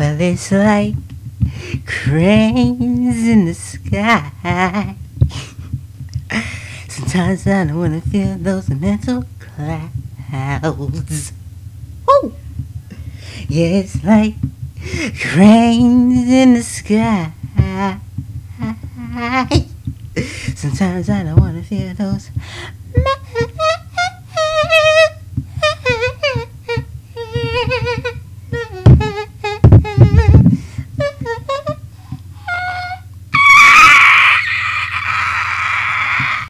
Well, it's like cranes in the sky. Sometimes I don't want to feel those mental clouds. Woo! Yeah, it's like cranes in the sky. Sometimes I don't want to feel those